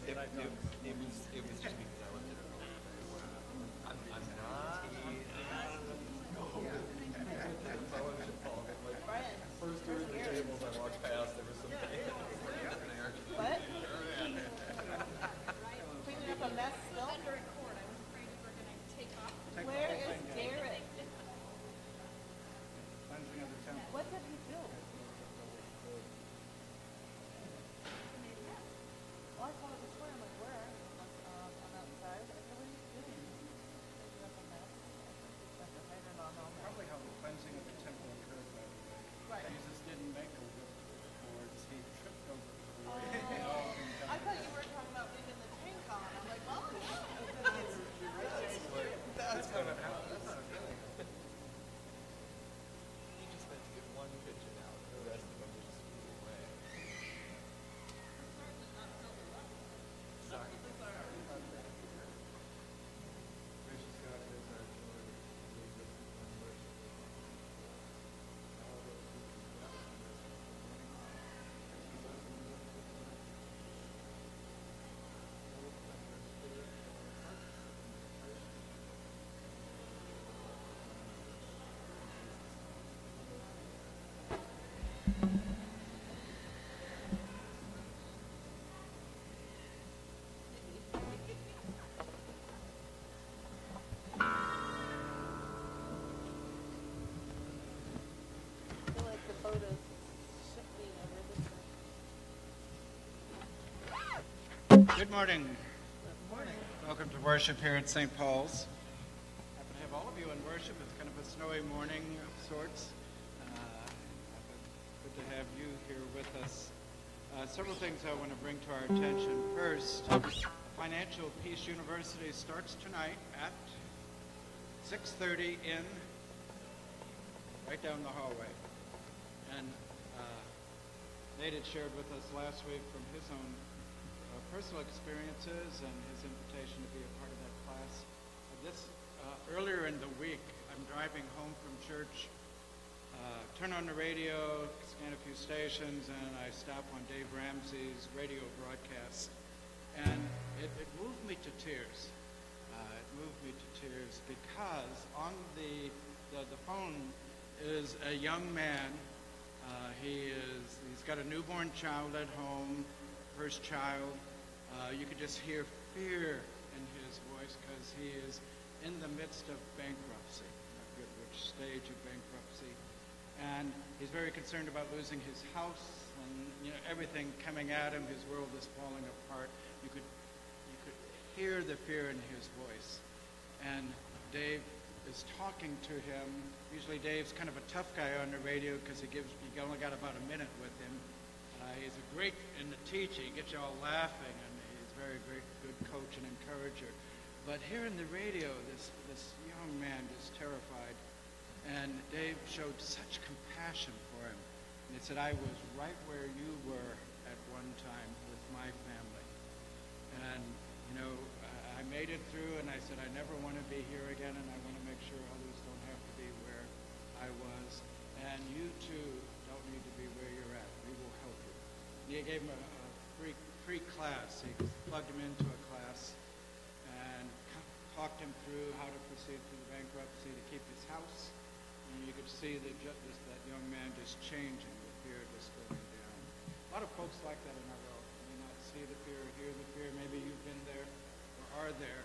It, was, it was just because I at it. I'm, I'm not. Brian, First two or three tables I walked past, there was some. what? Cleaning up a mess still? Under record, I was afraid you were gonna take off. Where is Derek? Cleansing of the temple. What did he do? Well, I thought it was where, I'm like, where? Um, on outside. I said, what are you doing? Cleaning up a mess. I said, I don't know. Probably how the cleansing of the temple occurred, by the way. Right. Jesus didn't make a whip boards, he tripped over the Oh, board. I thought you were talking about leaving the tank on. I'm like, oh, no. That's kind of how, that's not really. He just meant to get one pigeon out, the rest of them just flew away. Sorry. Gracious God, it is our joy to lead us in worship. All those who can bless us this morning. Keep us in your good heart. Open up your spirit to our hearts and your hearts. I feel like the boat is shifting over this way. Good morning. Good morning. Welcome to worship here at St. Paul's. Happy to have all of you in worship. It's kind of a snowy morning of sorts. With us. Uh, several things I want to bring to our attention. First, Financial Peace University starts tonight at 6.30 in right down the hallway. And uh, Nate had shared with us last week from his own uh, personal experiences and his invitation to be a part of that class. This uh, earlier in the week, I'm driving home from church, turn on the radio, scan a few stations, and I stop on Dave Ramsey's radio broadcast, and it, it moved me to tears. Uh, it moved me to tears because on the the, the phone is a young man. Uh, he is he's got a newborn child at home, first child. Uh, you could just hear fear in his voice because he is in the midst of bankruptcy, which stage of bankruptcy, and he's very concerned about losing his house and you know everything coming at him. His world is falling apart. You could you could hear the fear in his voice, and Dave is talking to him. Usually Dave's kind of a tough guy on the radio because he gives you only got about a minute with him. Uh, he's a great in the teaching, he gets you all laughing, and he's a very great good coach and encourager. But here in the radio, this this young man is terrified, and Dave showed such compassion for him. And he said, "I was right where you were at one time with my family." And, you know, I made it through and I said, I never want to be here again and I want to make sure others don't have to be where I was. And you too don't need to be where you're at. We will help you. And he gave him a, a free, free class. He plugged him into a class and talked him through how to proceed through the bankruptcy to keep his house. And you could see that, just that young man just changing, the fear just going down. A lot of folks like that in our world. You may not see the fear, hear the fear. Maybe you've been there or are there.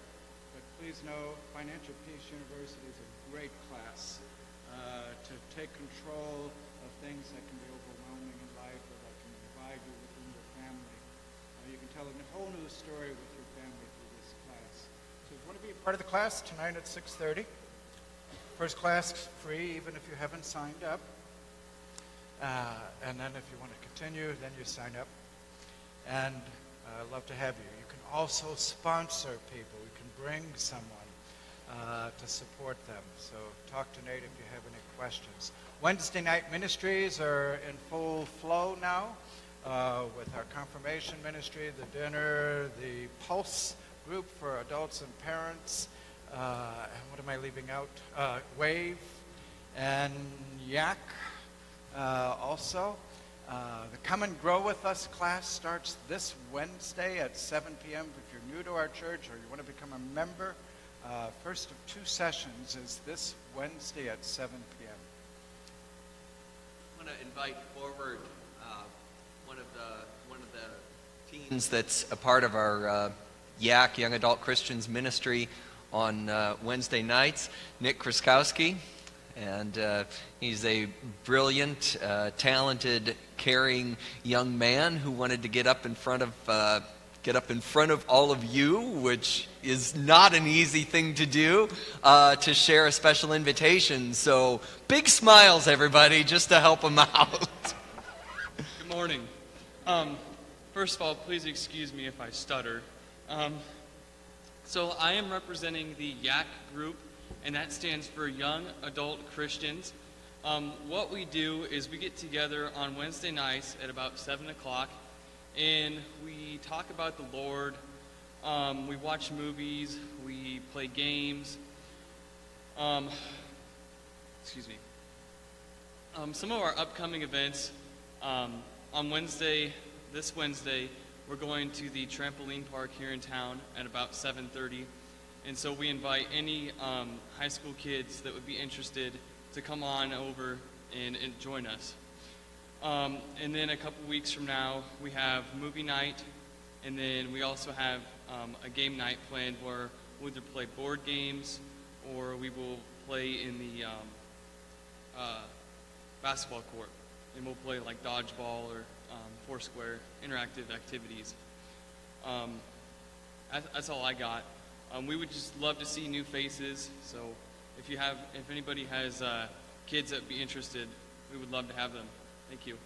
But please know Financial Peace University is a great class uh, to take control of things that can be overwhelming in life or that can divide you within your family. Uh, you can tell a whole new story with your family through this class. So if you want to be a part of the class tonight at 6.30, first class free even if you haven't signed up. Uh, and then if you want to continue, then you sign up. And uh, I'd love to have you. You can also sponsor people. You can bring someone uh, to support them. So talk to Nate if you have any questions. Wednesday night ministries are in full flow now uh, with our confirmation ministry, the dinner, the Pulse group for adults and parents. Uh, what am I leaving out? Uh, Wave and YAC uh, also. The Come and Grow with Us class starts this Wednesday at 7 p.m. If you're new to our church or you want to become a member, first of two sessions is this Wednesday at 7 p.m. I want to invite forward one of the one of the teens that's a part of our uh, YAC Young Adult Christians Ministry on uh, Wednesday nights, Nick Kraskowski, and uh, he's a brilliant, uh, talented, caring young man who wanted to get up in front of uh, get up in front of all of you, which is not an easy thing to do, uh, to share a special invitation. So, big smiles, everybody, just to help him out. Good morning. Um, first of all, please excuse me if I stutter. Um, so, I am representing the YAC group, and that stands for Young Adult Christians. Um, what we do is we get together on Wednesday nights at about 7 o'clock, and we talk about the Lord. Um, we watch movies, we play games. Um, excuse me. Um, some of our upcoming events um, on Wednesday, this Wednesday, we're going to the trampoline park here in town at about 7:30, and so we invite any um, high school kids that would be interested to come on over and, and join us. Um, and then a couple weeks from now, we have movie night, and then we also have um, a game night planned where we'll either play board games or we will play in the um, uh, basketball court, and we'll play like dodgeball or um, foursquare interactive activities. Um, that's, all I got. Um, we would just love to see new faces. So if you have, if anybody has uh, kids that would be interested, we would love to have them. Thank you.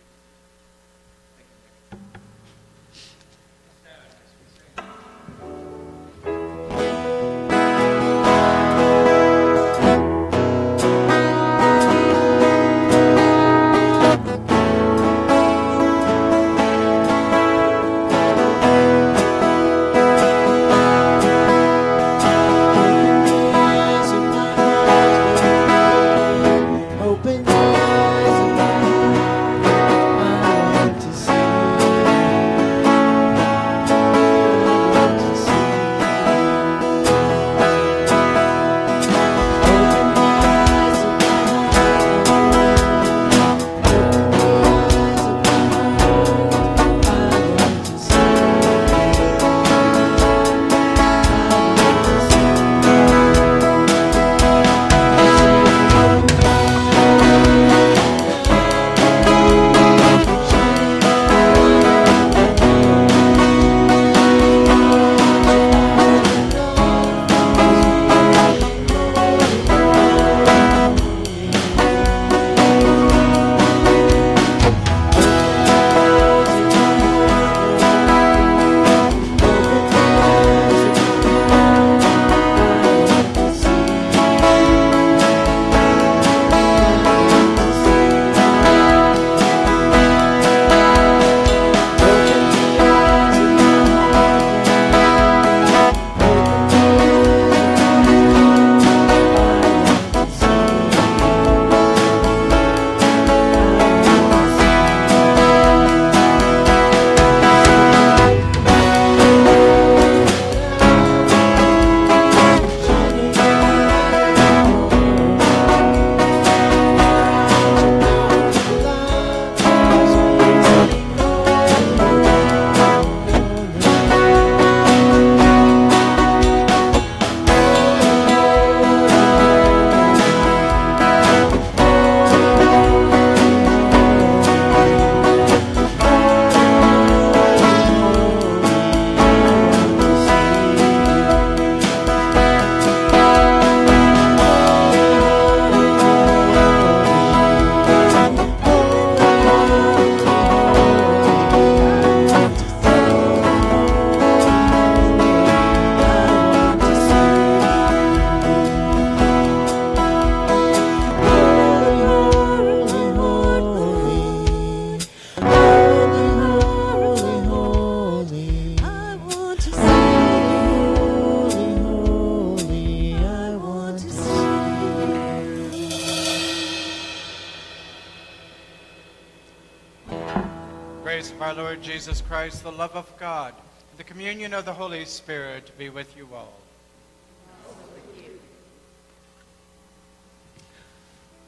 Communion of the Holy Spirit be with you all.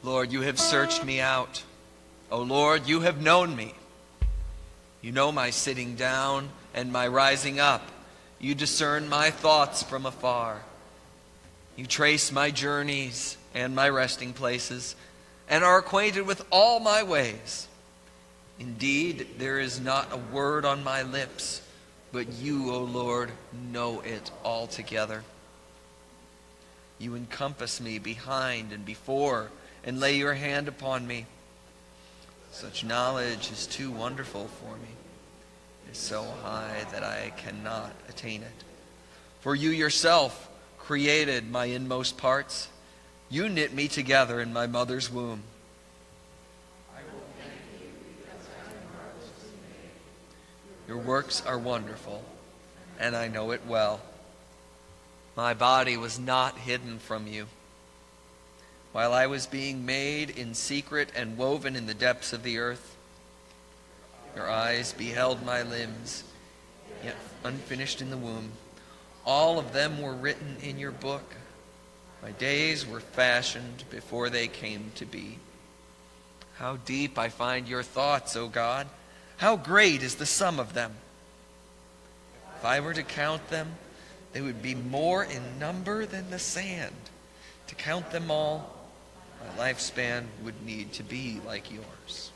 Lord, you have searched me out. O Lord, you have known me. You know my sitting down and my rising up. You discern my thoughts from afar. You trace my journeys and my resting places, and are acquainted with all my ways. Indeed, there is not a word on my lips, but you, O Lord, know it altogether. You encompass me behind and before, and lay your hand upon me. Such knowledge is too wonderful for me. It is so high that I cannot attain it. For you yourself created my inmost parts. You knit me together in my mother's womb. Your works are wonderful, and I know it well. My body was not hidden from you. While I was being made in secret and woven in the depths of the earth, your eyes beheld my limbs, yet unfinished in the womb. All of them were written in your book. My days were fashioned before they came to be. How deep I find your thoughts, O God! How great is the sum of them! If I were to count them, they would be more in number than the sand. To count them all, my lifespan would need to be like yours.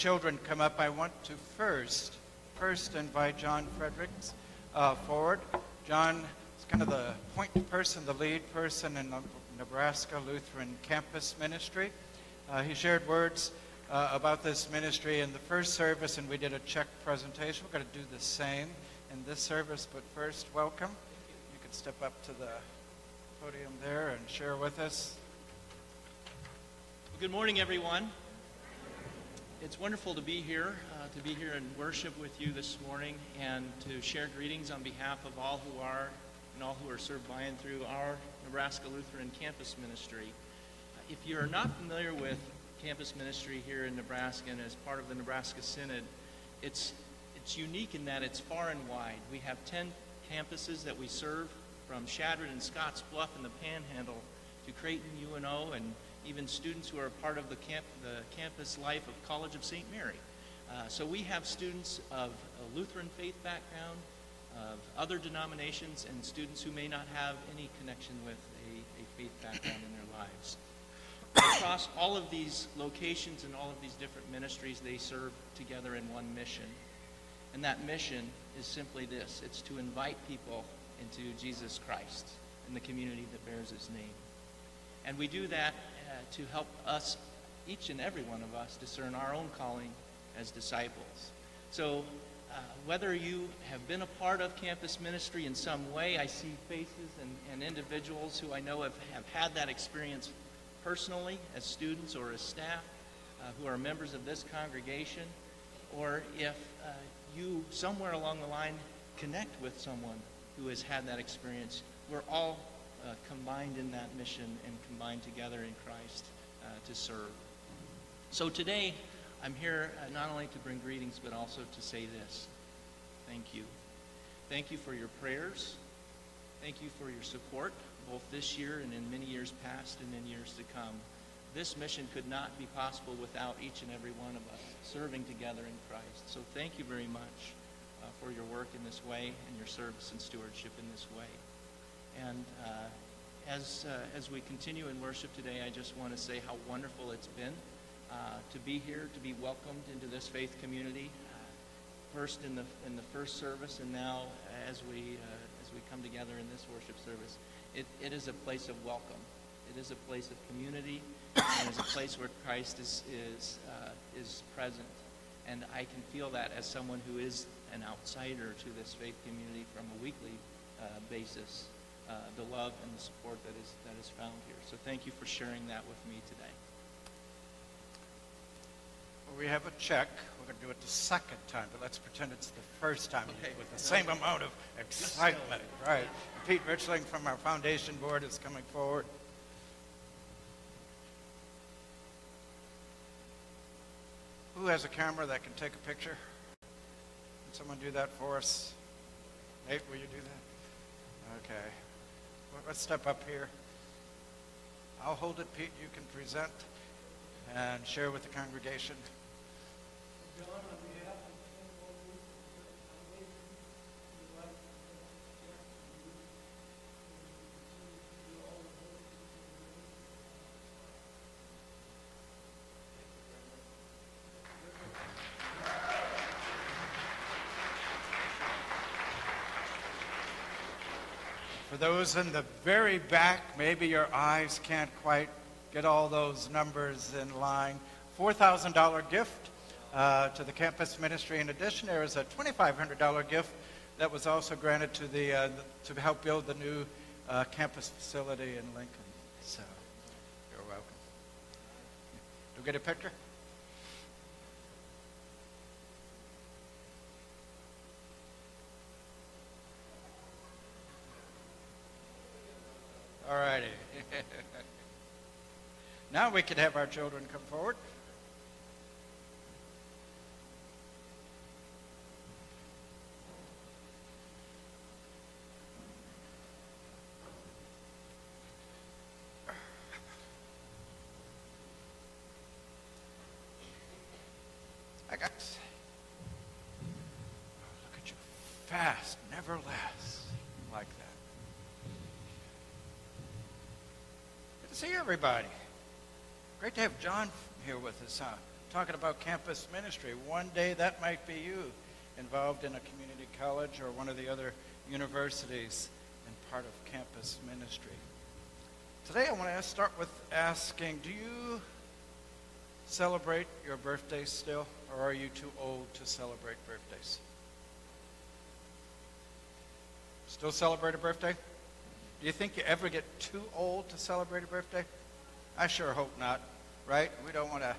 Children come up. I want to first, first invite John Fredericks uh, forward. John is kind of the point person, the lead person in the Nebraska Lutheran Campus Ministry. Uh, he shared words uh, about this ministry in the first service, and we did a check presentation. We're going to do the same in this service, but first, welcome. You can step up to the podium there and share with us. Good morning, everyone. It's wonderful to be here, uh, to be here and worship with you this morning, and to share greetings on behalf of all who are and all who are served by and through our Nebraska Lutheran Campus Ministry. Uh, If you are not familiar with campus ministry here in Nebraska and as part of the Nebraska Synod, it's it's unique in that it's far and wide. We have 10 campuses that we serve from Chadron and Scotts Bluff in the Panhandle to Creighton, UNO, and even students who are a part of the, camp, the campus life of College of St. Mary. Uh, so we have students of a Lutheran faith background, of other denominations, and students who may not have any connection with a, a faith background in their lives. Across all of these locations and all of these different ministries, they serve together in one mission. And that mission is simply this it's to invite people into Jesus Christ and the community that bears his name. And we do that to help us, each and every one of us, discern our own calling as disciples. So, uh, whether you have been a part of campus ministry in some way, I see faces and, and individuals who I know have, have had that experience personally as students or as staff uh, who are members of this congregation, or if uh, you somewhere along the line connect with someone who has had that experience, we're all uh, combined in that mission and combined together in Christ uh, to serve. So today, I'm here uh, not only to bring greetings, but also to say this. Thank you. Thank you for your prayers. Thank you for your support, both this year and in many years past and in years to come. This mission could not be possible without each and every one of us serving together in Christ. So thank you very much uh, for your work in this way and your service and stewardship in this way. And uh, as, uh, as we continue in worship today, I just want to say how wonderful it's been uh, to be here, to be welcomed into this faith community. Uh, first in the, in the first service, and now as we, uh, as we come together in this worship service. It, it is a place of welcome. It is a place of community, and it is a place where Christ is, is, uh, is present. And I can feel that as someone who is an outsider to this faith community from a weekly basis, uh, the love and the support that is, that is found here. So thank you for sharing that with me today. Well, we have a check. We're going to do it the second time, but let's pretend it's the first time Okay. with the same amount of excitement. Right. Pete Richling from our foundation board is coming forward. Who has a camera that can take a picture? Can someone do that for us? Nate, will you do that? Okay. Let's step up here. I'll hold it, Pete. You can present and share with the congregation. Those in the very back, maybe your eyes can't quite get all those numbers in line. $4,000 gift uh, to the campus ministry. In addition, there is a $2,500 gift that was also granted to the, uh, to help build the new uh, campus facility in Lincoln. So, you're welcome. Do we get a picture? All righty. Now we could have our children come forward. I got. Look at you. Fast, never less. Like that. Good to see everybody. Great to have John here with us, huh? Talking about campus ministry. One day that might be you involved in a community college or one of the other universities and part of campus ministry. Today I want to start with asking, do you celebrate your birthday still, or are you too old to celebrate birthdays? Still celebrate a birthday? Do you think you ever get too old to celebrate a birthday? I sure hope not, right? We don't want to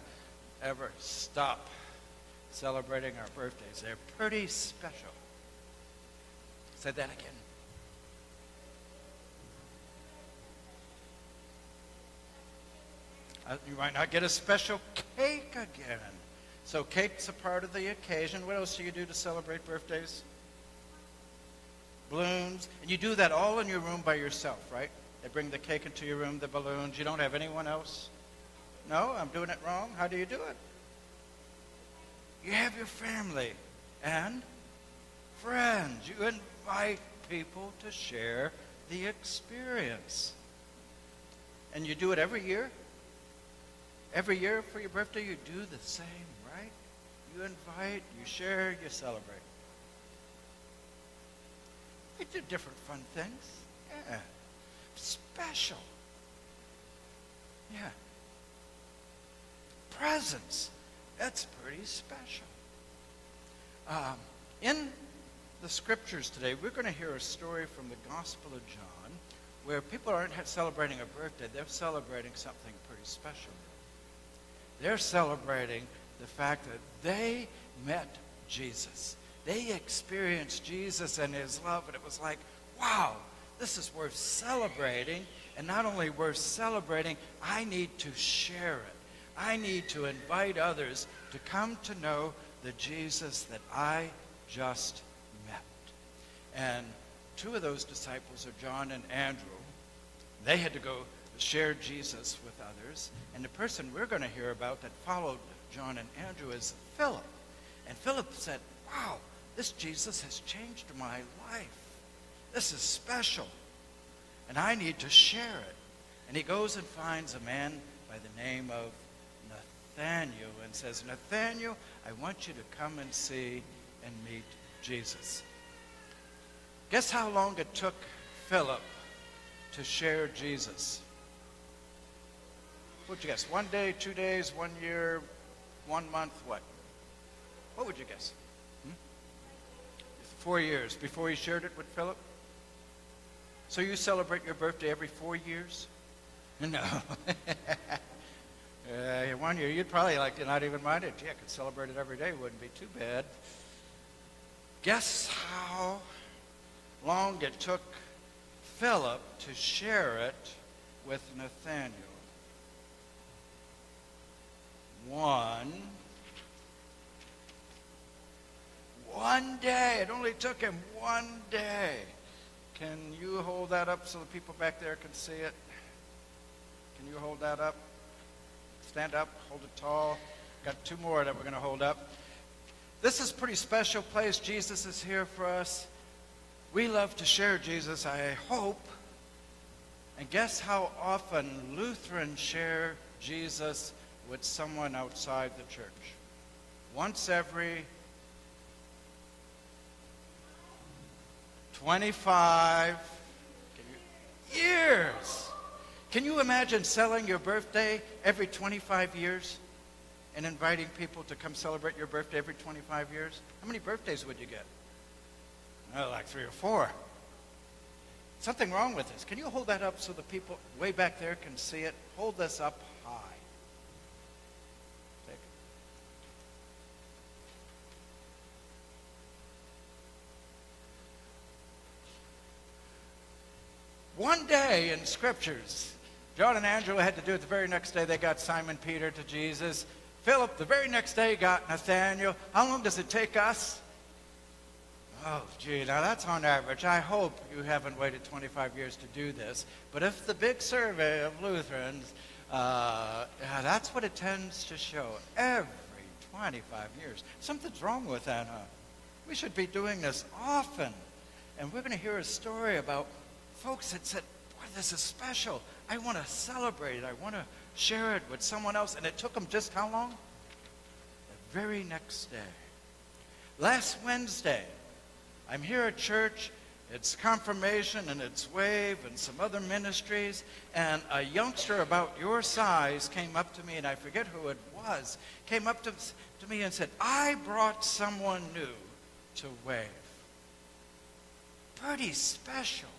ever stop celebrating our birthdays. They're pretty special. Say that again. Uh, you might not get a special cake again. So cake's a part of the occasion. What else do you do to celebrate birthdays? Balloons. And you do that all in your room by yourself, right? They bring the cake into your room, the balloons. You don't have anyone else? No, I'm doing it wrong. How do you do it? You have your family and friends. You invite people to share the experience. And you do it every year? Every year for your birthday, you do the same, right? You invite, you share, you celebrate. We do different fun things. Yeah. Special. Yeah. Presents. That's pretty special. Um, in the scriptures today, we're going to hear a story from the Gospel of John where people aren't celebrating a birthday, they're celebrating something pretty special. They're celebrating the fact that they met Jesus. They experienced Jesus and his love, and it was like, wow, this is worth celebrating. And not only worth celebrating, I need to share it. I need to invite others to come to know the Jesus that I just met. And two of those disciples are John and Andrew. They had to go share Jesus with others. And the person we're going to hear about that followed John and Andrew is Philip. And Philip said, Wow, this Jesus has changed my life. This is special. And I need to share it. And he goes and finds a man by the name of Nathaniel and says, Nathaniel, I want you to come and see and meet Jesus. Guess how long it took Philip to share Jesus? What'd you guess? One day, two days, one year, one month, what? What would you guess? Hmm? Four years before he shared it with Philip? So you celebrate your birthday every four years? No. uh, one year, you'd probably like to not even mind it. Gee, I could celebrate it every day. Wouldn't be too bad. Guess how long it took Philip to share it with Nathaniel? One. One day. It only took him one day. Can you hold that up so the people back there can see it? Can you hold that up? Stand up, hold it tall. Got two more that we're going to hold up. This is a pretty special place. Jesus is here for us. We love to share Jesus, I hope. And guess how often Lutherans share Jesus with someone outside the church? Once every 25 years. Can you imagine selling your birthday every 25 years and inviting people to come celebrate your birthday every 25 years? How many birthdays would you get? Oh, like three or four. Something wrong with this. Can you hold that up so the people way back there can see it? Hold this up high. Take it. One day in scriptures, John and Andrew had to do it the very next day. They got Simon Peter to Jesus. Philip, the very next day, got Nathaniel. How long does it take us? Oh, gee, now that's on average. I hope you haven't waited 25 years to do this. But if the big survey of Lutherans, uh, yeah, that's what it tends to show every 25 years. Something's wrong with that, huh? We should be doing this often. And we're going to hear a story about folks that said, boy, this is special. I want to celebrate it. I want to share it with someone else. And it took them just how long? The very next day. Last Wednesday, I'm here at church. It's confirmation and it's wave and some other ministries. And a youngster about your size came up to me, and I forget who it was, came up to, to me and said, I brought someone new to wave. Pretty special.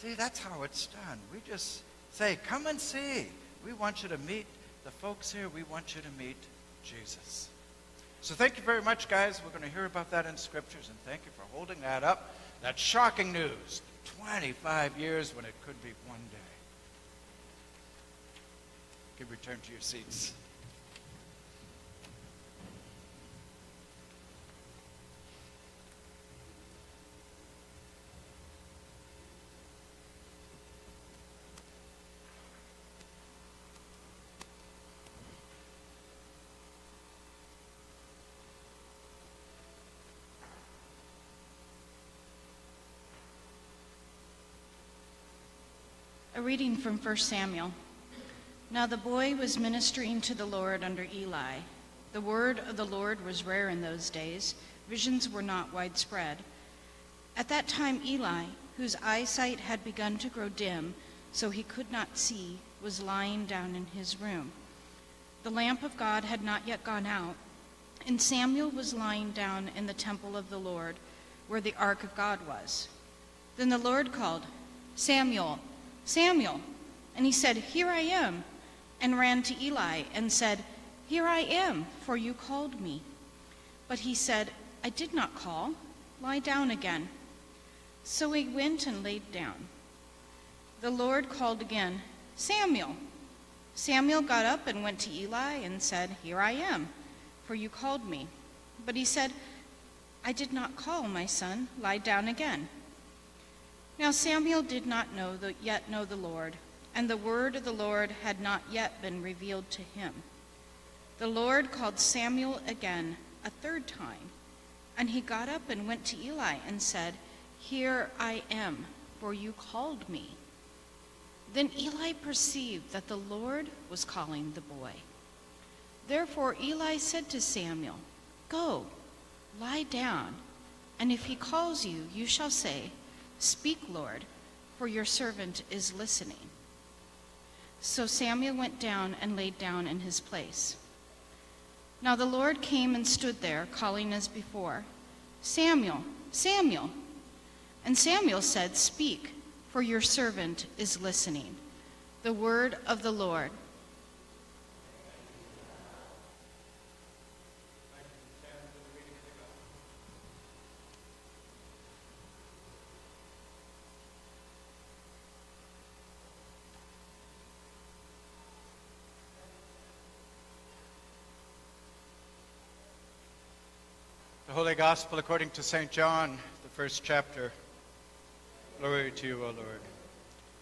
See, that's how it's done. We just say, come and see. We want you to meet the folks here. We want you to meet Jesus. So thank you very much, guys. We're going to hear about that in scriptures, and thank you for holding that up. That's shocking news. 25 years when it could be one day. You can return to your seats. A reading from 1 Samuel. Now the boy was ministering to the Lord under Eli. The word of the Lord was rare in those days, visions were not widespread. At that time, Eli, whose eyesight had begun to grow dim, so he could not see, was lying down in his room. The lamp of God had not yet gone out, and Samuel was lying down in the temple of the Lord, where the ark of God was. Then the Lord called, Samuel, Samuel. And he said, Here I am, and ran to Eli and said, Here I am, for you called me. But he said, I did not call. Lie down again. So he went and laid down. The Lord called again, Samuel. Samuel got up and went to Eli and said, Here I am. for you called me. But he said, I did not call, my son. Lie down again. Now Samuel did not know the, yet know the Lord, and the word of the Lord had not yet been revealed to him. The Lord called Samuel again a third time, and he got up and went to Eli and said, Here I am, for you called me. Then Eli perceived that the Lord was calling the boy. Therefore Eli said to Samuel, Go, lie down, and if he calls you, you shall say, Speak, Lord, for your servant is listening. So Samuel went down and laid down in his place. Now the Lord came and stood there, calling as before, Samuel, Samuel. And Samuel said, Speak, for your servant is listening. The word of the Lord. Holy Gospel according to St. John, the first chapter. Glory to you, O Lord.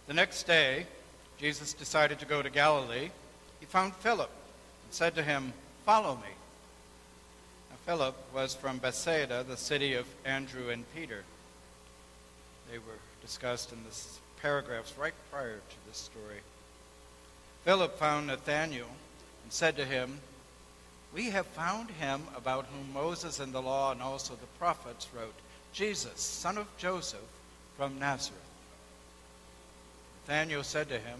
The next day, Jesus decided to go to Galilee. He found Philip and said to him, Follow me. Now, Philip was from Bethsaida, the city of Andrew and Peter. They were discussed in the paragraphs right prior to this story. Philip found Nathanael and said to him, we have found him about whom Moses and the law and also the prophets wrote, Jesus, son of Joseph from Nazareth. Nathanael said to him,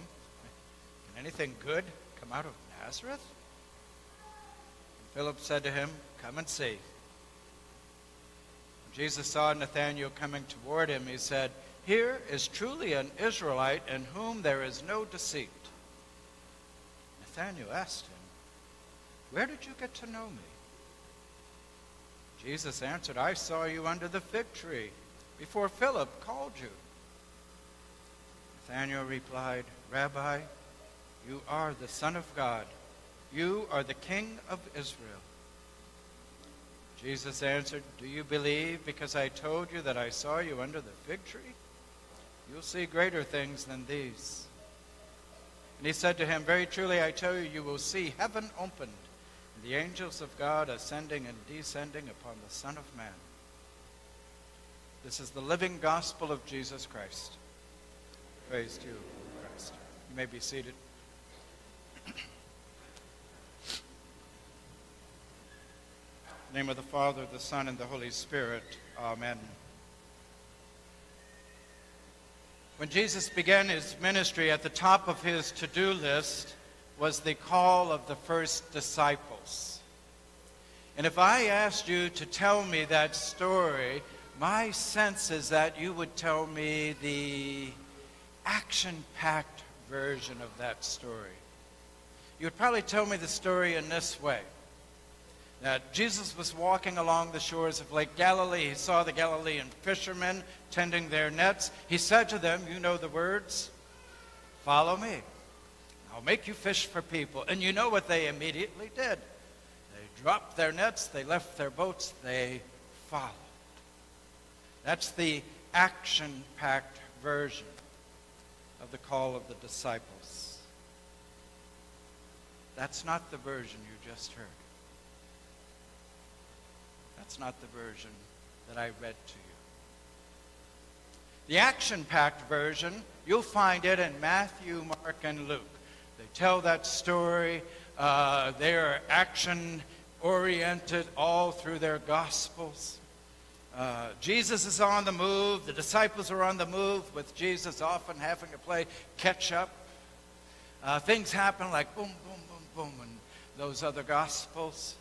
Can anything good come out of Nazareth? And Philip said to him, Come and see. When Jesus saw Nathanael coming toward him, he said, Here is truly an Israelite in whom there is no deceit. Nathanael asked him, where did you get to know me? Jesus answered, I saw you under the fig tree before Philip called you. Nathanael replied, Rabbi, you are the Son of God. You are the King of Israel. Jesus answered, Do you believe because I told you that I saw you under the fig tree? You'll see greater things than these. And he said to him, Very truly I tell you, you will see heaven opened and the angels of God ascending and descending upon the Son of Man. This is the living gospel of Jesus Christ. Praise to you, Christ. You may be seated. In the name of the Father, the Son, and the Holy Spirit. Amen. When Jesus began his ministry, at the top of his to do list was the call of the first disciples. And if I asked you to tell me that story, my sense is that you would tell me the action packed version of that story. You would probably tell me the story in this way that Jesus was walking along the shores of Lake Galilee. He saw the Galilean fishermen tending their nets. He said to them, You know the words, follow me. I'll make you fish for people. And you know what they immediately did. They dropped their nets, they left their boats, they followed. That's the action packed version of the call of the disciples. That's not the version you just heard. That's not the version that I read to you. The action packed version, you'll find it in Matthew, Mark, and Luke. They tell that story. Uh, they are action oriented all through their gospels. Uh, Jesus is on the move. The disciples are on the move, with Jesus often having to play catch up. Uh, things happen like boom, boom, boom, boom in those other gospels.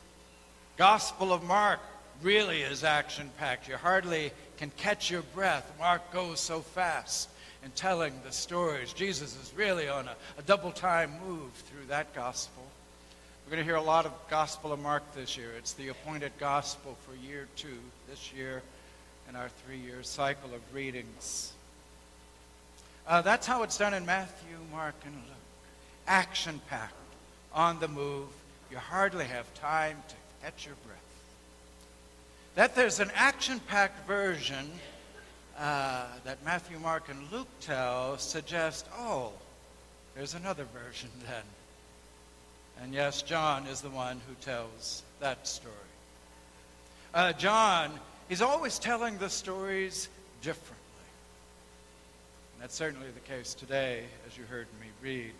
Gospel of Mark really is action packed. You hardly can catch your breath. Mark goes so fast in telling the stories. Jesus is really on a, a double time move through that gospel. We're going to hear a lot of Gospel of Mark this year. It's the appointed gospel for year two this year in our three year cycle of readings. Uh, that's how it's done in Matthew, Mark, and Luke. Action packed, on the move. You hardly have time to catch your breath. That there's an action packed version uh, that Matthew, Mark, and Luke tell suggest, oh, there's another version then. And yes, John is the one who tells that story. Uh, John, is always telling the stories differently. And that's certainly the case today, as you heard me read.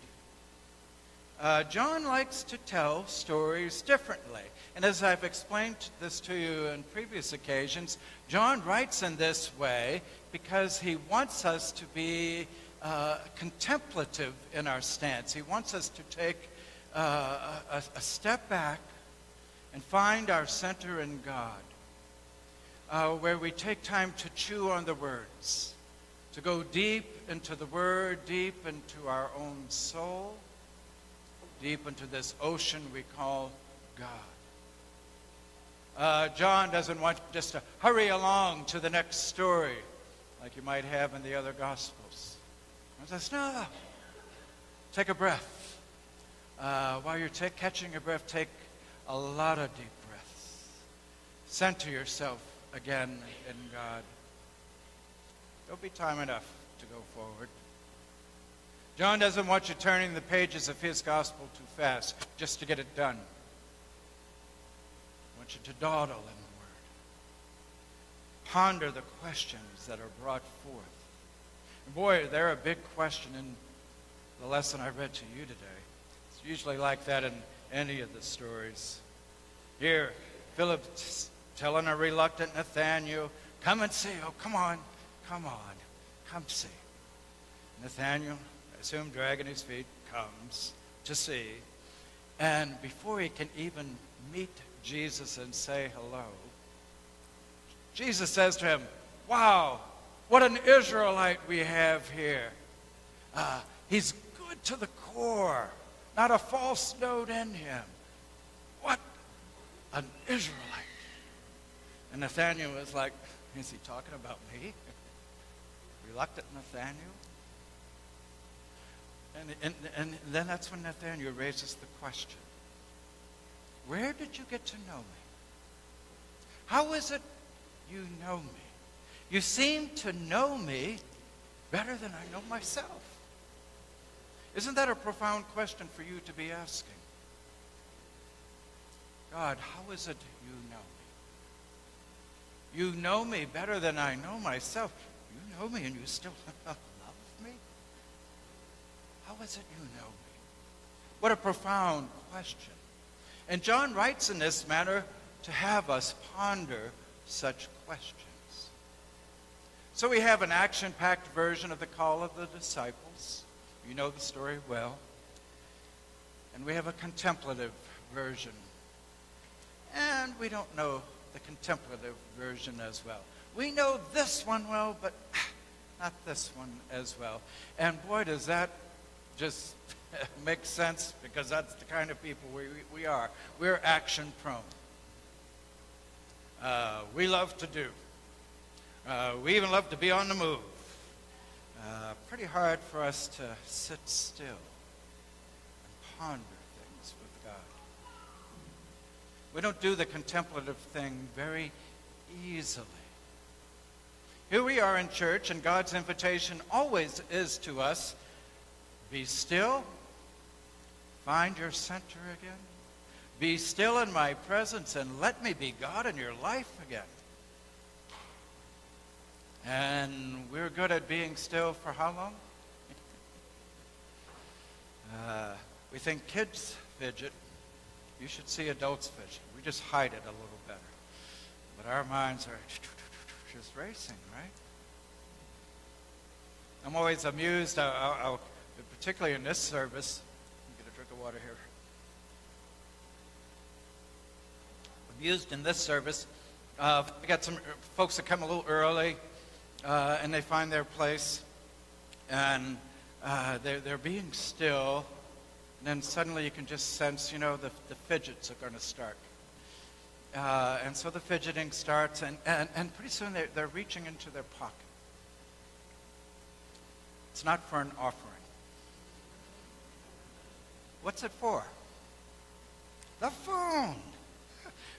Uh, John likes to tell stories differently. And as I've explained this to you in previous occasions, John writes in this way because he wants us to be uh, contemplative in our stance. He wants us to take uh, a, a, step back and find our center in God, uh, where we take time to chew on the words, to go deep into the Word, deep into our own soul, deep into this ocean we call God. Uh, John doesn't want just to hurry along to the next story like you might have in the other Gospels. He says, no, take a breath. Uh, while you're catching your breath, take a lot of deep breaths. Center yourself again in God. There'll be time enough to go forward. John doesn't want you turning the pages of his gospel too fast just to get it done. I want you to dawdle in the Word. Ponder the questions that are brought forth. And boy, they're a big question in the lesson I read to you today. It's usually like that in any of the stories. Here, Philip's telling a reluctant Nathaniel, come and see. Oh, come on, come on, come see. Nathaniel, I assume dragging his feet, comes to see. And before he can even meet Jesus and say hello, Jesus says to him, Wow, what an Israelite we have here. Uh, he's good to the core, not a false note in him. What an Israelite. And Nathaniel was like, Is he talking about me? Reluctant Nathaniel? And, and, and then that's when Nathaniel raises the question Where did you get to know me? How is it you know me? You seem to know me better than I know myself. Isn't that a profound question for you to be asking? God, how is it you know me? You know me better than I know myself. You know me and you still? How is it you know me? What a profound question. And John writes in this manner to have us ponder such questions. So we have an action packed version of the call of the disciples. You know the story well. And we have a contemplative version. And we don't know the contemplative version as well. We know this one well, but not this one as well. And boy, does that just makes sense because that's the kind of people we, we are. We're action prone. Uh, we love to do. Uh, we even love to be on the move. Uh, pretty hard for us to sit still and ponder things with God. We don't do the contemplative thing very easily. Here we are in church, and God's invitation always is to us be still, find your center again, be still in my presence, and let me be God in your life again. And we're good at being still for how long? Uh, we think kids fidget. You should see adults fidget. We just hide it a little better. But our minds are just racing, right? I'm always amused, I'll, I'll, particularly in this service. Get a drink of water here. Amused in this service. Uh, we got some folks that come a little early uh, and they find their place, and uh, they're, they're being still, and then suddenly you can just sense, you know, the, the fidgets are going to start. Uh, and so the fidgeting starts, and, and, and pretty soon they're, they're reaching into their pocket. It's not for an offering. What's it for? The phone.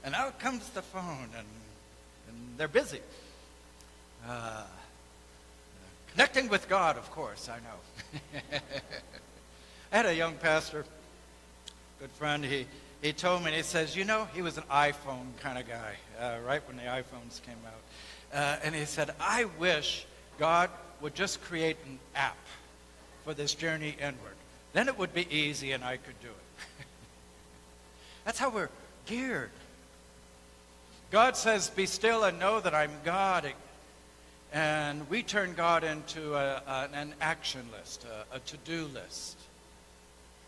And out comes the phone, and, and they're busy. Uh, connecting with God, of course, I know. I had a young pastor, good friend, he, he told me, he says, you know, he was an iPhone kind of guy, uh, right when the iPhones came out. Uh, and he said, I wish God would just create an app for this journey inward. Then it would be easy and I could do it. That's how we're geared. God says, Be still and know that I'm God. And we turn God into a, a, an action list, a, a to do list.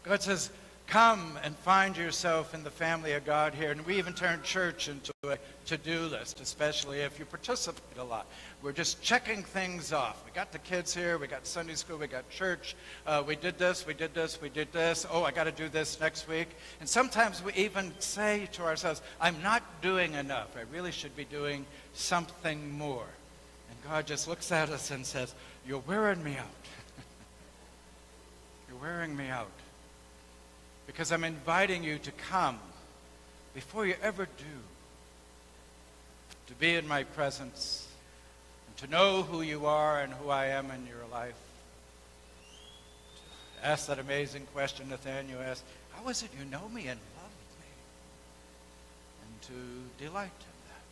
God says, Come and find yourself in the family of God here. And we even turn church into a to do list, especially if you participate a lot. We're just checking things off. We got the kids here, we got Sunday school, we got church. Uh, we did this, we did this, we did this. Oh, I got to do this next week. And sometimes we even say to ourselves, I'm not doing enough. I really should be doing something more. And God just looks at us and says, You're wearing me out. You're wearing me out because I'm inviting you to come before you ever do, to be in my presence and to know who you are and who I am in your life. To ask that amazing question Nathaniel asked, how is it you know me and love me? And to delight in that.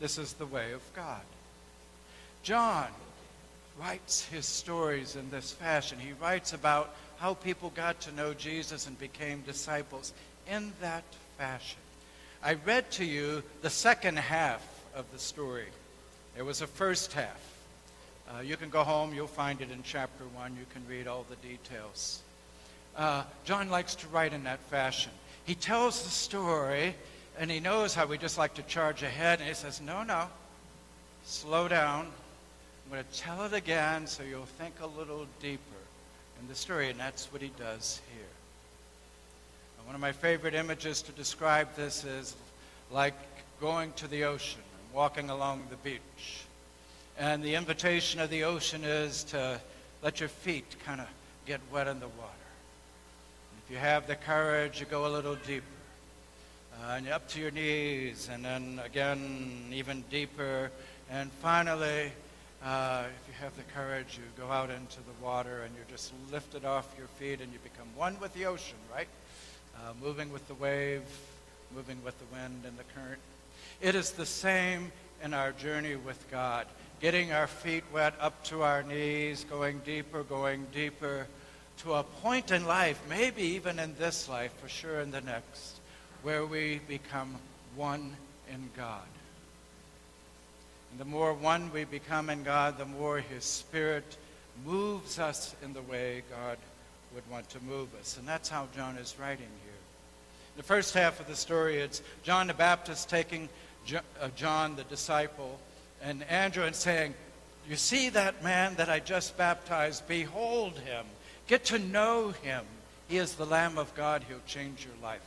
This is the way of God. John writes his stories in this fashion. He writes about how people got to know Jesus and became disciples in that fashion. I read to you the second half of the story. There was a first half. Uh, you can go home, you'll find it in chapter 1. You can read all the details. Uh, John likes to write in that fashion. He tells the story, and he knows how we just like to charge ahead, and he says, No, no, slow down. I'm going to tell it again so you'll think a little deeper in the story, and that's what he does here. And one of my favorite images to describe this is like going to the ocean and walking along the beach. And the invitation of the ocean is to let your feet kind of get wet in the water. And if you have the courage, you go a little deeper. Uh, and up to your knees, and then again, even deeper. And finally, uh, if you have the courage, you go out into the water and you're just lifted off your feet and you become one with the ocean, right? Uh, moving with the wave, moving with the wind and the current. It is the same in our journey with God. Getting our feet wet up to our knees, going deeper, going deeper, to a point in life, maybe even in this life, for sure in the next, where we become one in God. And the more one we become in God, the more His Spirit moves us in the way God would want to move us. And that's how John is writing here. The first half of the story, it's John the Baptist taking uh, John the disciple and Andrew and saying, You see that man that I just baptized? Behold him. Get to know him. He is the Lamb of God. He'll change your life.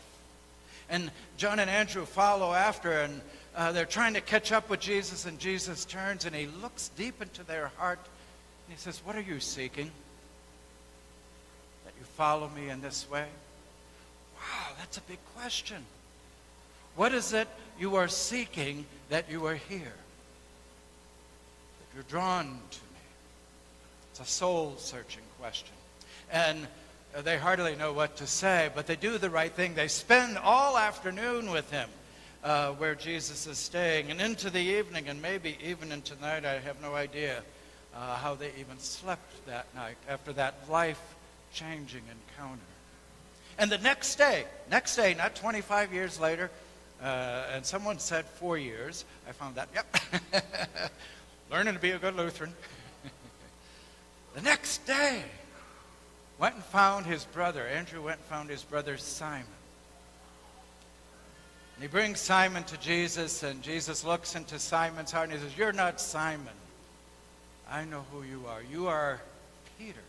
And John and Andrew follow after, and uh, they're trying to catch up with Jesus, and Jesus turns and he looks deep into their heart and he says, What are you seeking? That you follow me in this way? Wow, that's a big question. What is it you are seeking that you are here? That you're drawn to me? It's a soul searching question. And uh, they hardly know what to say, but they do the right thing. They spend all afternoon with him uh, where Jesus is staying, and into the evening, and maybe even into night. I have no idea uh, how they even slept that night after that life changing encounter. And the next day, next day, not 25 years later, uh, and someone said four years. I found that, yep. Learning to be a good Lutheran. the next day, went and found his brother. Andrew went and found his brother Simon. And he brings Simon to Jesus, and Jesus looks into Simon's heart and he says, You're not Simon. I know who you are. You are Peter.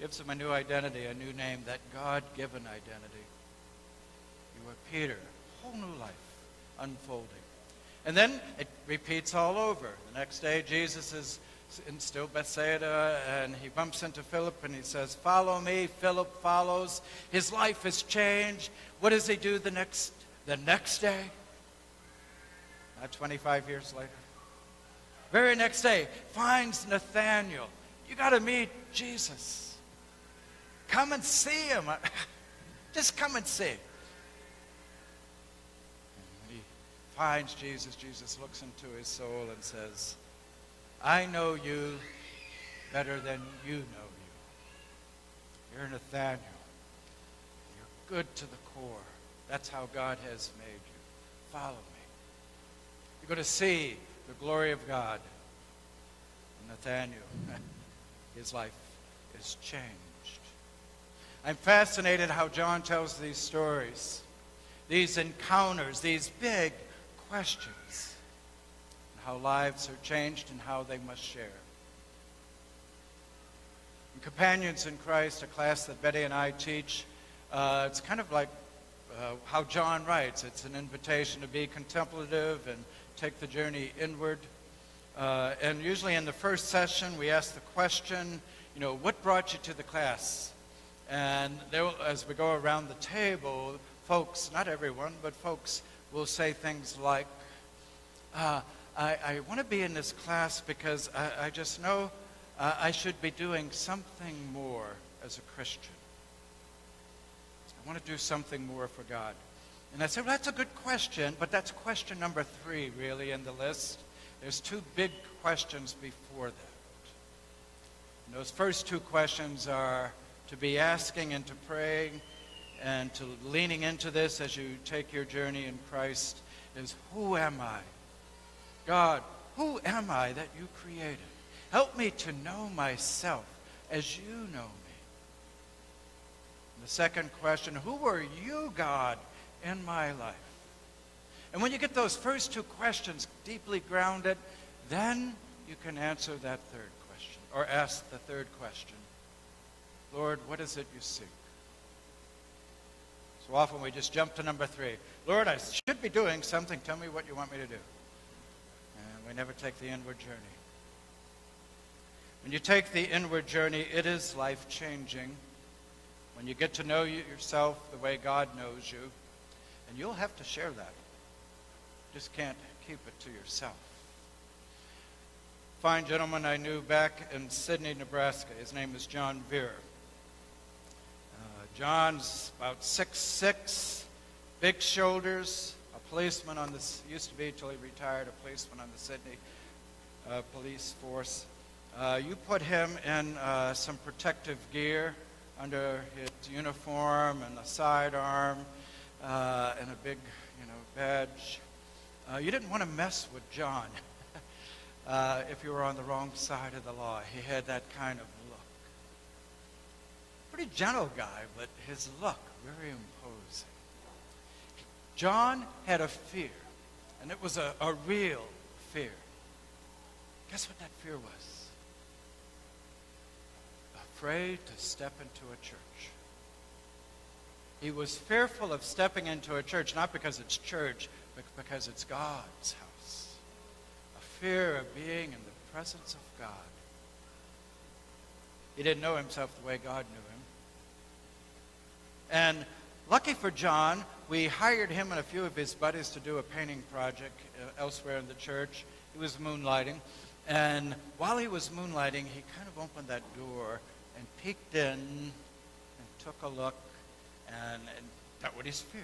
Gives him a new identity, a new name, that God given identity. You are Peter. Whole new life unfolding. And then it repeats all over. The next day, Jesus is in still Bethsaida, and he bumps into Philip and he says, Follow me. Philip follows. His life has changed. What does he do the next The next day, not 25 years later, very next day, finds Nathaniel. You got to meet Jesus. Come and see him. Just come and see. And he finds Jesus, Jesus looks into his soul and says, I know you better than you know you. You're Nathaniel. You're good to the core. That's how God has made you. Follow me. You're going to see the glory of God. Nathaniel, his life is changed. I'm fascinated how John tells these stories, these encounters, these big questions, and how lives are changed and how they must share. Companions in Christ, a class that Betty and I teach, uh, it's kind of like uh, how John writes. It's an invitation to be contemplative and take the journey inward. Uh, and usually in the first session, we ask the question, you know, what brought you to the class? And as we go around the table, folks, not everyone, but folks will say things like, uh, I, I want to be in this class because I, I just know uh, I should be doing something more as a Christian. I want to do something more for God. And I said, well, that's a good question, but that's question number three, really, in the list. There's two big questions before that. And those first two questions are to be asking and to praying and to leaning into this as you take your journey in Christ is who am I? God, who am I that you created? Help me to know myself as you know me. The second question, who are you, God, in my life? And when you get those first two questions deeply grounded, then you can answer that third question or ask the third question. Lord, what is it you seek? So often we just jump to number three. Lord, I should be doing something. Tell me what you want me to do. And we never take the inward journey. When you take the inward journey, it is life changing. When you get to know yourself the way God knows you, and you'll have to share that. Just can't keep it to yourself. Fine gentleman I knew back in Sidney, Nebraska. His name is John Veer. Uh, John's about six six, big shoulders, a policeman on this used to be till he retired, a policeman on the Sidney uh, police force. Uh, you put him in uh, some protective gear under his uniform and a sidearm uh, and a big, you know, badge. Uh, you didn't want to mess with John uh, if you were on the wrong side of the law. He had that kind of look. Pretty gentle guy, but his look very imposing. John had a fear, and it was a, a real fear. Guess what that fear was? Afraid to step into a church. He was fearful of stepping into a church, not because it's church, but because it's God's house. A fear of being in the presence of God. He didn't know himself the way God knew him. And lucky for John, we hired him and a few of his buddies to do a painting project uh, elsewhere in the church. He was moonlighting. And while he was moonlighting, he kind of opened that door peeked in and took a look and, and that his fear.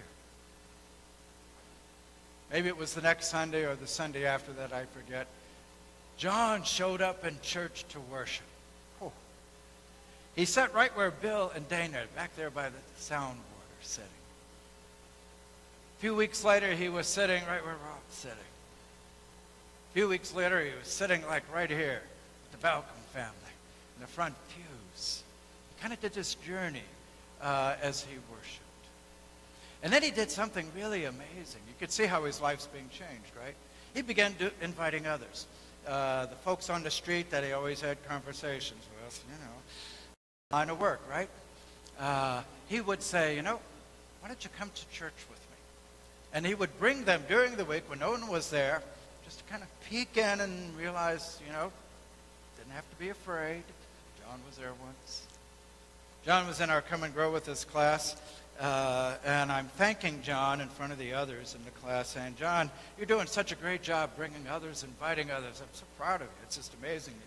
Maybe it was the next Sunday or the Sunday after that, I forget. John showed up in church to worship. He sat right where Bill and Dana, back there by the soundboard, are sitting. A few weeks later, he was sitting right where Rob's sitting. A few weeks later, he was sitting like right here with the Balcom family in the front pews. Kind of did this journey uh, as he worshiped. And then he did something really amazing. You could see how his life's being changed, right? He began do, inviting others. Uh, the folks on the street that he always had conversations with, you know, line of work, right? Uh, he would say, you know, why don't you come to church with me? And he would bring them during the week when no one was there, just to kind of peek in and realize, you know, didn't have to be afraid. John was there once. John was in our Come and Grow with Us class, Uh, and I'm thanking John in front of the others in the class, saying, John, you're doing such a great job bringing others, inviting others. I'm so proud of you. It's just amazing to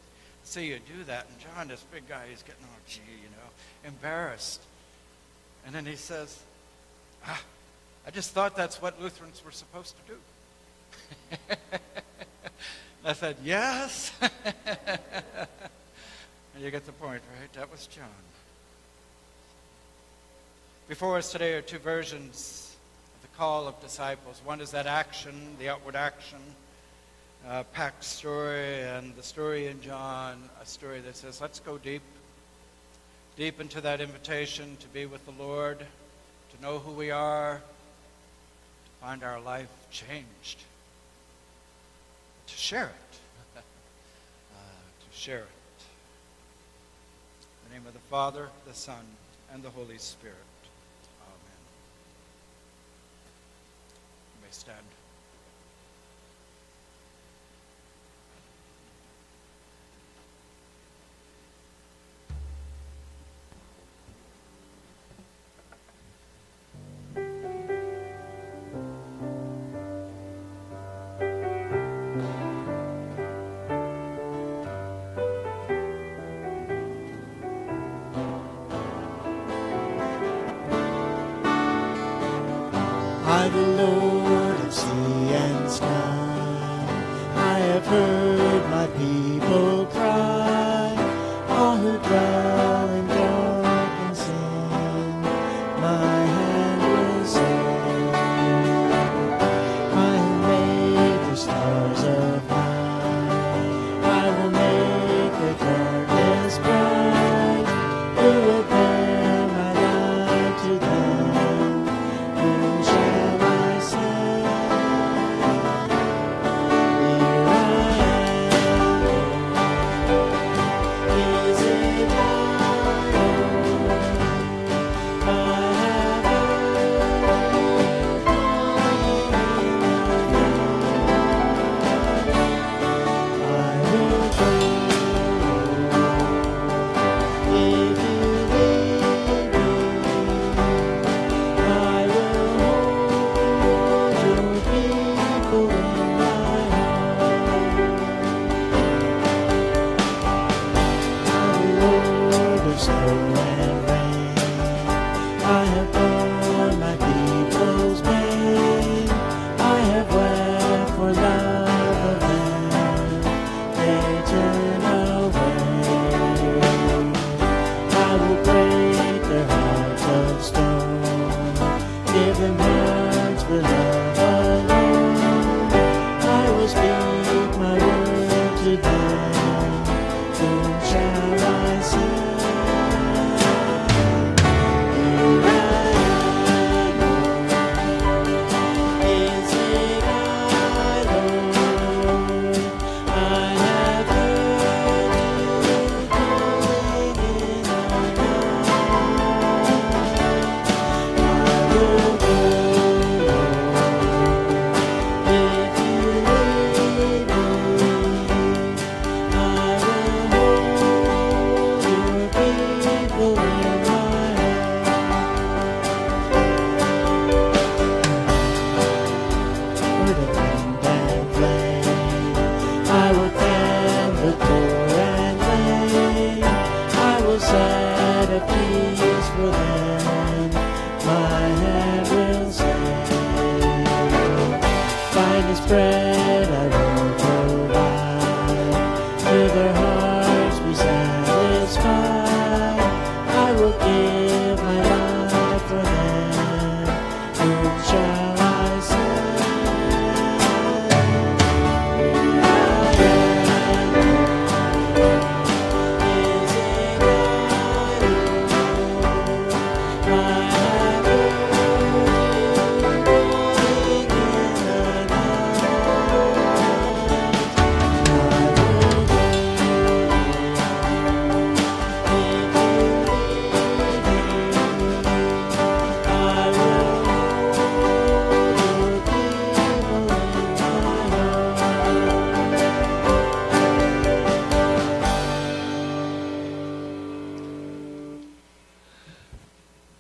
see you do that. And John, this big guy, he's getting all, gee, you know, embarrassed. And then he says, ah, I just thought that's what Lutherans were supposed to do. I said, yes. and you get the point, right? That was John. Before us today are two versions of the call of disciples. One is that action, the outward action, uh, packed story, and the story in John, a story that says, let's go deep, deep into that invitation to be with the Lord, to know who we are, to find our life changed, to share it. uh, to share it. In the name of the Father, the Son, and the Holy Spirit. Amen. You stand. Heard Will a peace for them. My hand will save. Finest bread I will provide. To their hearts be satisfied. I will give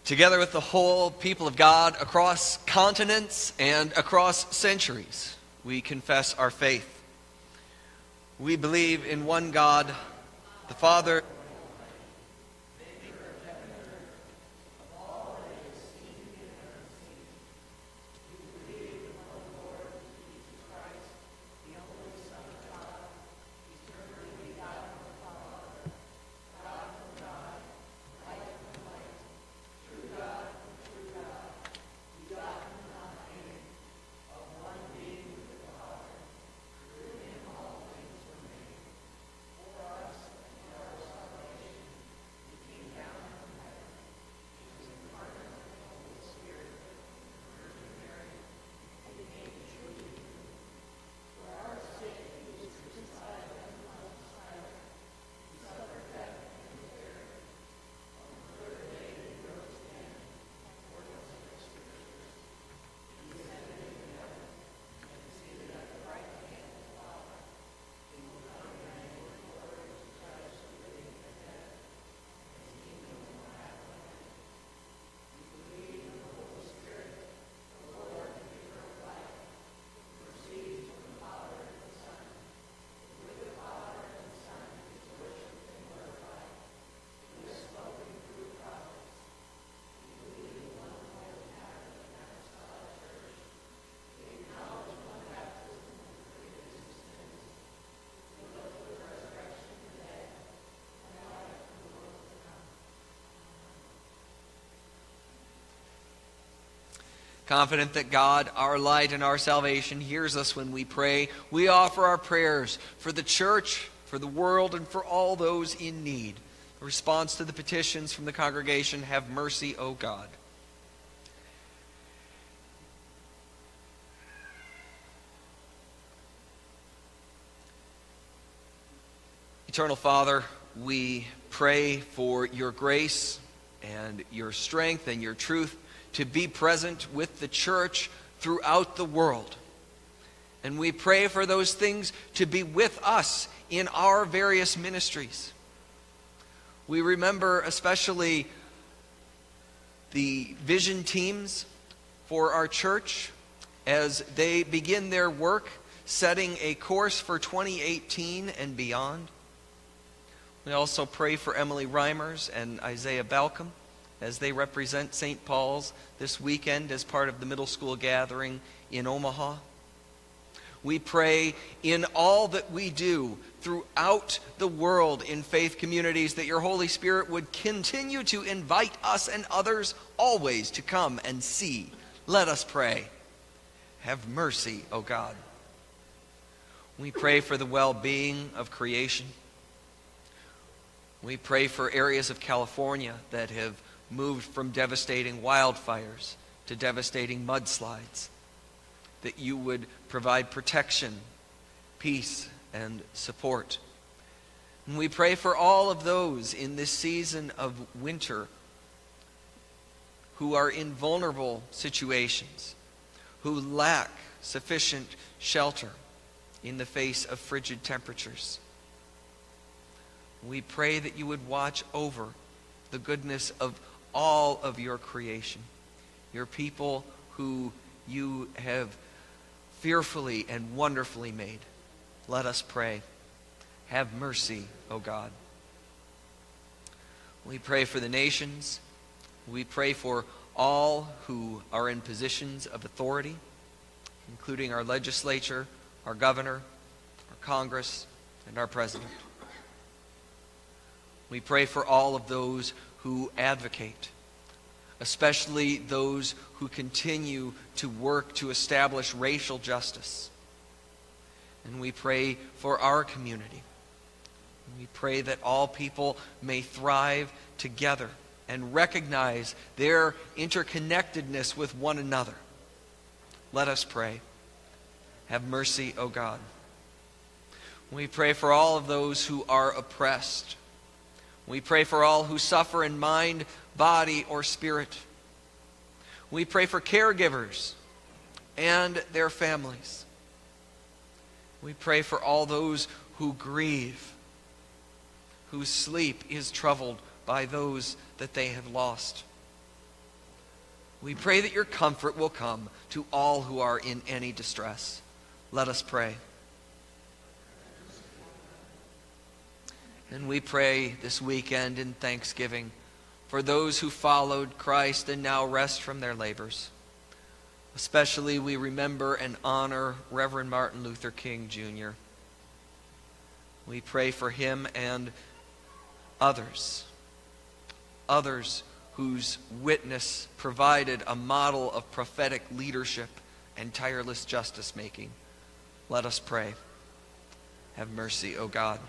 Together with the whole people of God across continents and across centuries, we confess our faith. We believe in one God, the Father. Confident that God, our light and our salvation, hears us when we pray, we offer our prayers for the church, for the world, and for all those in need. A response to the petitions from the congregation Have mercy, O God. Eternal Father, we pray for your grace and your strength and your truth to be present with the church throughout the world. And we pray for those things to be with us in our various ministries. We remember especially the vision teams for our church as they begin their work setting a course for 2018 and beyond. We also pray for Emily Reimers and Isaiah Balcom as they represent St. Paul's this weekend as part of the middle school gathering in Omaha. We pray in all that we do throughout the world in faith communities that your Holy Spirit would continue to invite us and others always to come and see. Let us pray. Have mercy, O God. We pray for the well being of creation. We pray for areas of California that have moved from devastating wildfires to devastating mudslides, that you would provide protection, peace, and support. And we pray for all of those in this season of winter who are in vulnerable situations, who lack sufficient shelter in the face of frigid temperatures. We pray that you would watch over the goodness of all of your creation, your people who you have fearfully and wonderfully made. Let us pray. Have mercy, O God. We pray for the nations. We pray for all who are in positions of authority, including our legislature, our governor, our Congress, and our president. We pray for all of those who advocate, especially those who continue to work to establish racial justice. And we pray for our community. We pray that all people may thrive together and recognize their interconnectedness with one another. Let us pray. Have mercy, O God. We pray for all of those who are oppressed we pray for all who suffer in mind, body, or spirit. We pray for caregivers and their families. We pray for all those who grieve, whose sleep is troubled by those that they have lost. We pray that your comfort will come to all who are in any distress. Let us pray. And we pray this weekend in thanksgiving for those who followed Christ and now rest from their labors. Especially, we remember and honor Reverend Martin Luther King Jr. We pray for him and others, others whose witness provided a model of prophetic leadership and tireless justice making. Let us pray. Have mercy, O God.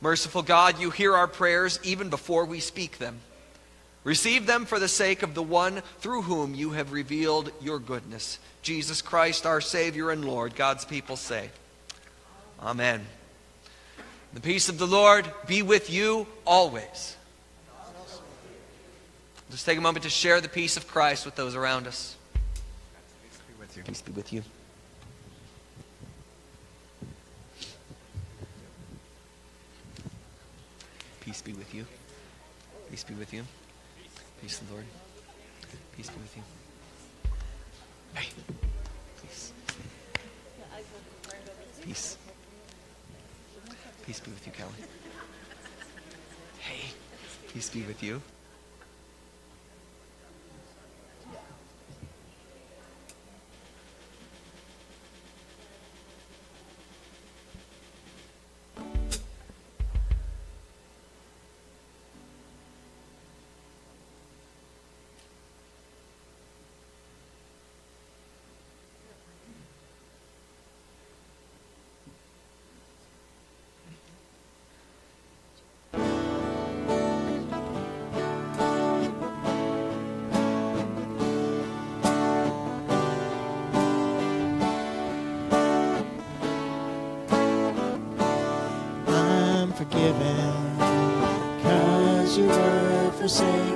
Merciful God, you hear our prayers even before we speak them. Receive them for the sake of the one through whom you have revealed your goodness, Jesus Christ, our Savior and Lord. God's people say, Amen. The peace of the Lord be with you always. Just take a moment to share the peace of Christ with those around us. Peace be with you. Peace be with you. Peace be with you. Peace be with you. Peace the Lord. Peace be with you. Hey, peace. Peace. Peace be with you, Kelly. Hey, peace be with you. Were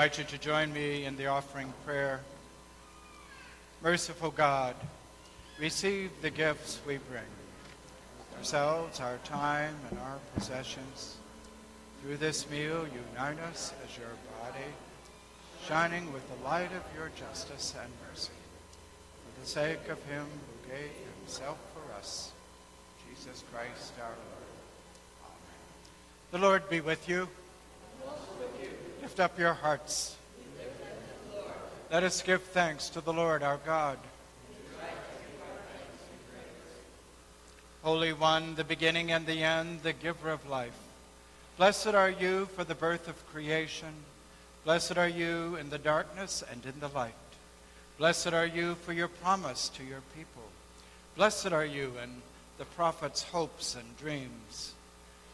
invite you to join me in the offering prayer. Merciful God, receive the gifts we bring ourselves, our time, and our possessions. Through this meal, unite us as your body, shining with the light of your justice and mercy. For the sake of him who gave himself for us, Jesus Christ our Lord. Amen. The Lord be with you. Lift up your hearts. Let us give thanks to the Lord our God. Holy One, the beginning and the end, the giver of life. Blessed are you for the birth of creation. Blessed are you in the darkness and in the light. Blessed are you for your promise to your people. Blessed are you in the prophet's hopes and dreams.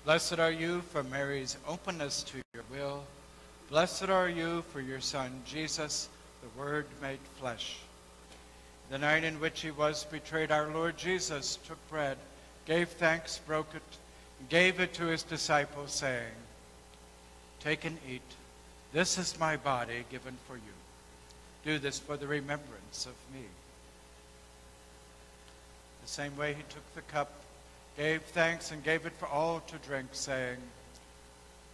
Blessed are you for Mary's openness to your will. Blessed are you for your Son, Jesus, the Word made flesh. The night in which he was betrayed, our Lord Jesus took bread, gave thanks, broke it, and gave it to his disciples, saying, Take and eat. This is my body given for you. Do this for the remembrance of me. The same way he took the cup, gave thanks, and gave it for all to drink, saying,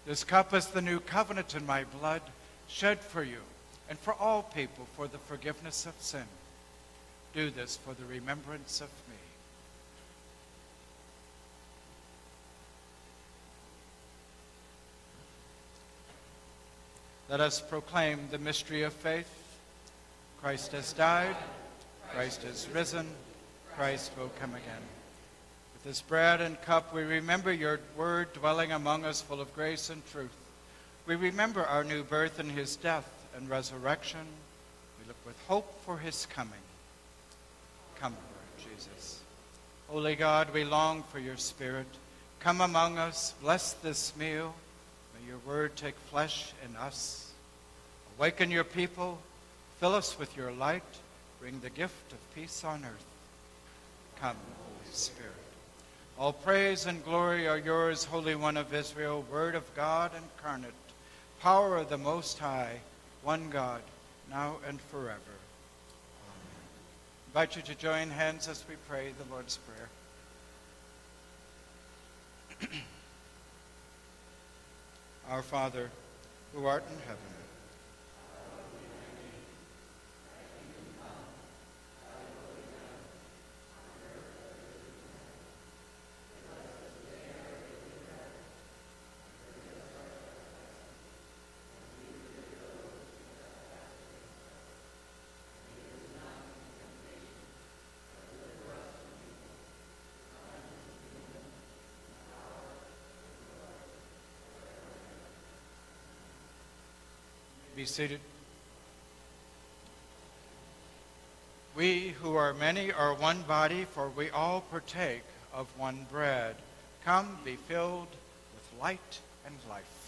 This cup is the new covenant in my blood, shed for you and for all people for the forgiveness of sin. Do this for the remembrance of me. Let us proclaim the mystery of faith. Christ has died, Christ has risen, Christ will come again. This bread and cup, we remember your word dwelling among us, full of grace and truth. We remember our new birth and his death and resurrection. We look with hope for his coming. Come, Lord Jesus. Holy God, we long for your Spirit. Come among us, bless this meal. May your word take flesh in us. Awaken your people, fill us with your light, bring the gift of peace on earth. Come, Holy Spirit. All praise and glory are yours, Holy One of Israel, Word of God incarnate, power of the Most High one God, now and forever. Amen. I invite you to join hands as we pray the Lord's Prayer. Our Father, who art in heaven, Be seated. We who are many are one body, for we all partake of one bread. Come, be filled with light and life.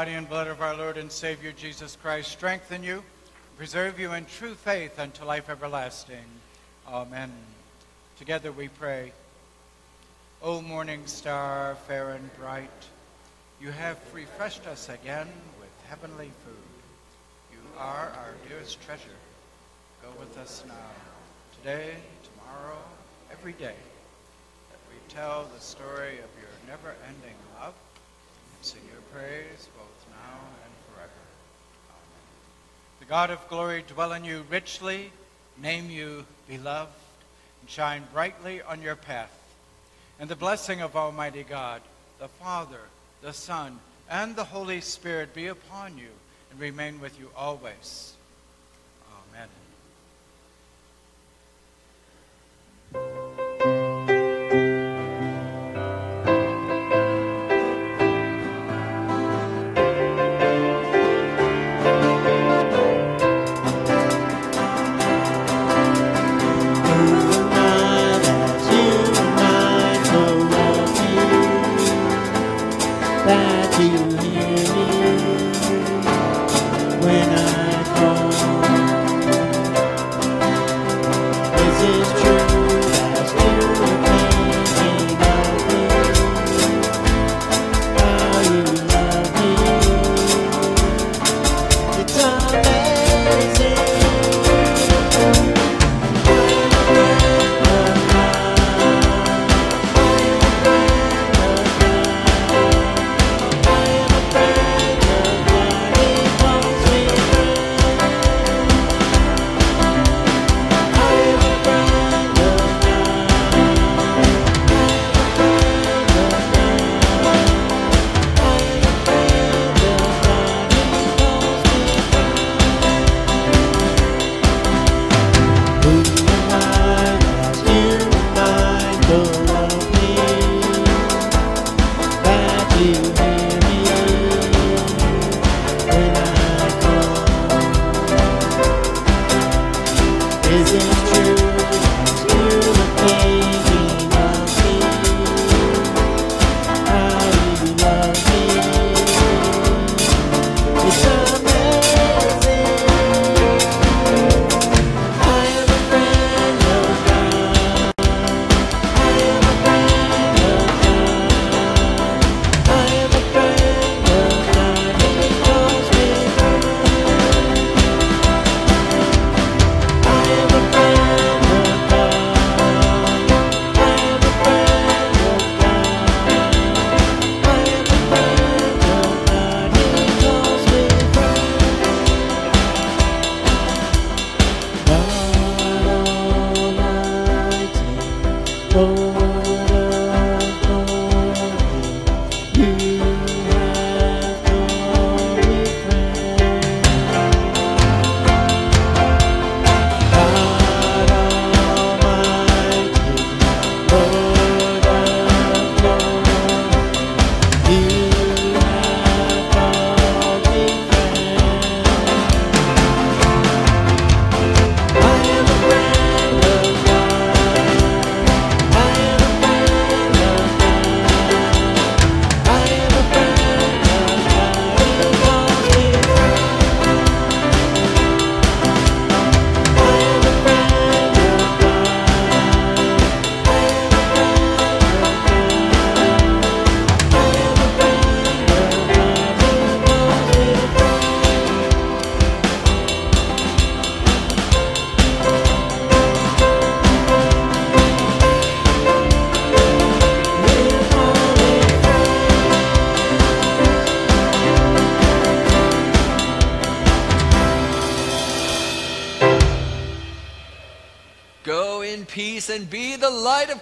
body and blood of our Lord and Savior Jesus Christ strengthen you, preserve you in true faith unto life everlasting. Amen. Together we pray. O morning star, fair and bright, you have refreshed us again with heavenly food. You are our dearest treasure. Go with us now, today, tomorrow, every day, that we tell the story of your never-ending love and sing your praise God of glory dwell in you richly, name you beloved, and shine brightly on your path. And the blessing of Almighty God, the Father, the Son, and the Holy Spirit be upon you and remain with you always. Amen.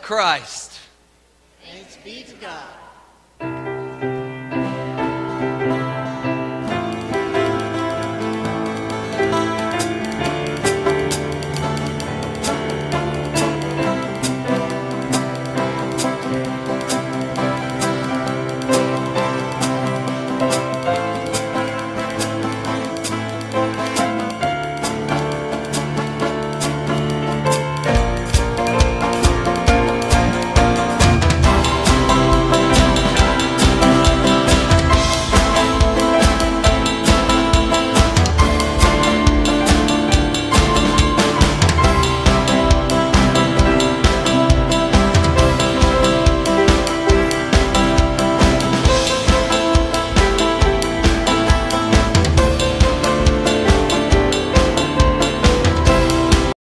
Christ.